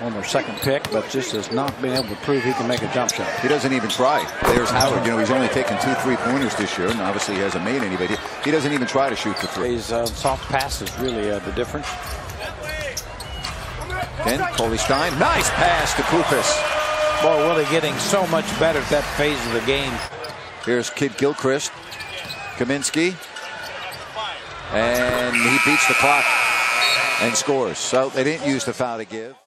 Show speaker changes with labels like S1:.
S1: on their second pick, but just has not been able to prove he can make a jump shot.
S2: He doesn't even try. There's Howard. You know, he's only taken two three pointers this year, and obviously he hasn't made any, but he, he doesn't even try to shoot the three.
S1: His uh, soft pass is really uh, the difference.
S2: Then Cauley-Stein. Nice pass to Koufos.
S1: Boy, Willie getting so much better at that phase of the game.
S2: Here's Kidd-Gilchrist. Kaminsky. And he beats the clock and scores. So they didn't use the foul to give.